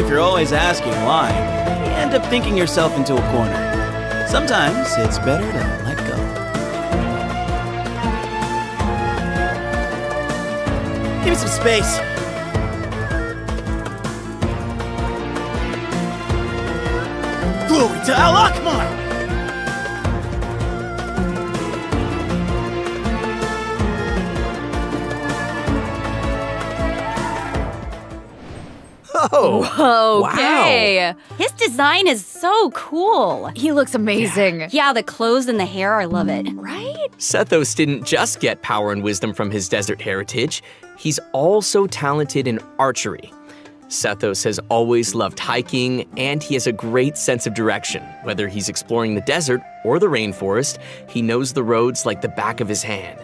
If you're always asking why, you end up thinking yourself into a corner. Sometimes it's better to let go. Give me some space. Glory to Al-Ahmar! Oh, Okay. His design is so cool. He looks amazing. Yeah, the clothes and the hair, I love it. Right? Sethos didn't just get power and wisdom from his desert heritage, he's also talented in archery. Sethos has always loved hiking, and he has a great sense of direction. Whether he's exploring the desert or the rainforest, he knows the roads like the back of his hand.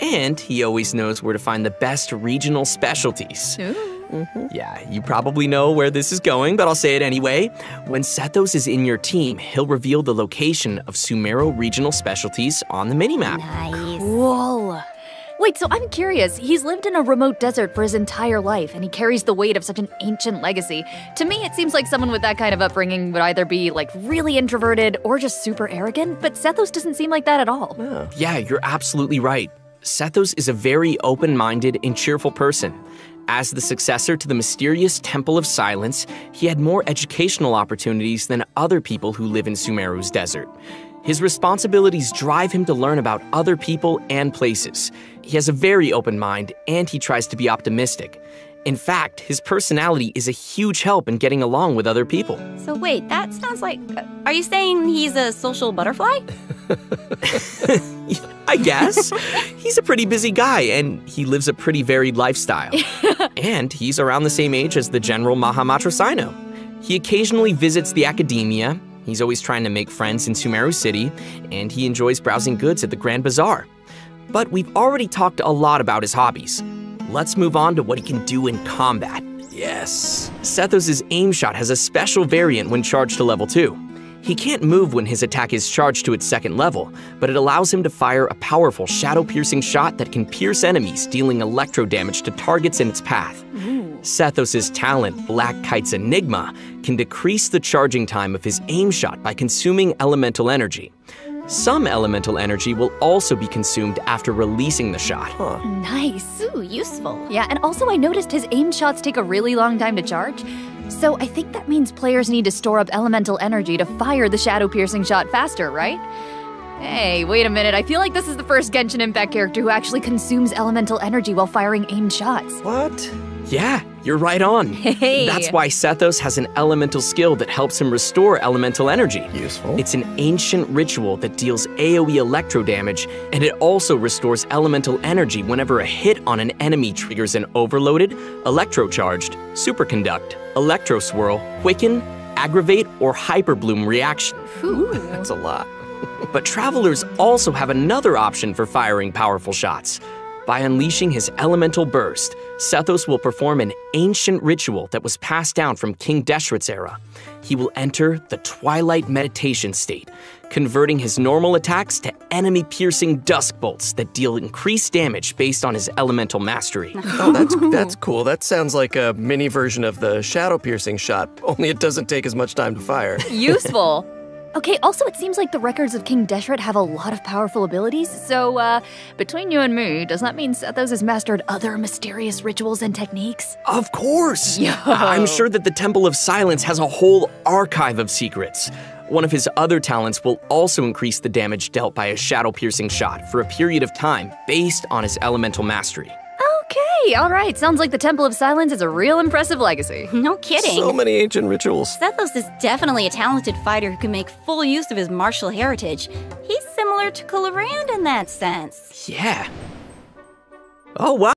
And he always knows where to find the best regional specialties. Mm-hmm. Yeah, you probably know where this is going, but I'll say it anyway. When Sethos is in your team, he'll reveal the location of Sumeru regional specialties on the minimap. Nice. Cool. Wait, so I'm curious. He's lived in a remote desert for his entire life, and he carries the weight of such an ancient legacy. To me, it seems like someone with that kind of upbringing would either be like really introverted or just super arrogant, but Sethos doesn't seem like that at all. Yeah, you're absolutely right. Sethos is a very open minded and cheerful person. As the successor to the mysterious Temple of Silence, he had more educational opportunities than other people who live in Sumeru's desert. His responsibilities drive him to learn about other people and places. He has a very open mind and he tries to be optimistic. In fact, his personality is a huge help in getting along with other people. So wait, that sounds like. uh, Are you saying he's a social butterfly? I guess. he's a pretty busy guy and he lives a pretty varied lifestyle. and he's around the same age as the General Mahamatra Cyno. He occasionally visits the Akademiya, he's always trying to make friends in Sumeru City, and he enjoys browsing goods at the Grand Bazaar. But we've already talked a lot about his hobbies. Let's move on to what he can do in combat. Yes. Sethos' aim shot has a special variant when charged to level 2. He can't move when his attack is charged to its second level, but it allows him to fire a powerful shadow piercing shot that can pierce enemies, dealing electro damage to targets in its path. Sethos' talent, Black Kite's Enigma, can decrease the charging time of his aim shot by consuming elemental energy. Some elemental energy will also be consumed after releasing the shot. Nice. Ooh, useful. Yeah, and also I noticed his aim shots take a really long time to charge. So I think that means players need to store up elemental energy to fire the shadow piercing shot faster, right? Hey, wait a minute. I feel like this is the first Genshin Impact character who actually consumes elemental energy while firing aimed shots. What? Yeah, you're right on. Hey. That's why Sethos has an elemental skill that helps him restore elemental energy. Useful. It's an ancient ritual that deals AoE electro damage, and it also restores elemental energy whenever a hit on an enemy triggers an overloaded, electrocharged, superconduct, electro swirl, quicken, aggravate, or hyperbloom reaction. Ooh. That's a lot. But travelers also have another option for firing powerful shots. By unleashing his elemental burst, Sethos will perform an ancient ritual that was passed down from King Deshret's era. He will enter the twilight meditation state, converting his normal attacks to enemy piercing dusk bolts that deal increased damage based on his elemental mastery. Oh, that's that's cool. That sounds like a mini version of the shadow piercing shot, only it doesn't take as much time to fire. Useful. Okay, also, it seems like the records of King Deshret have a lot of powerful abilities, so, uh, between you and me, does that mean Sethos has mastered other mysterious rituals and techniques? Of course! Yo. I'm sure that the Temple of Silence has a whole archive of secrets. One of his other talents will also increase the damage dealt by a shadow piercing shot for a period of time based on his elemental mastery. Okay, alright, sounds like the Temple of Silence is a real impressive legacy. No kidding. So many ancient rituals. Sethos is definitely a talented fighter who can make full use of his martial heritage. He's similar to Clorinde in that sense. Yeah. Oh, wow.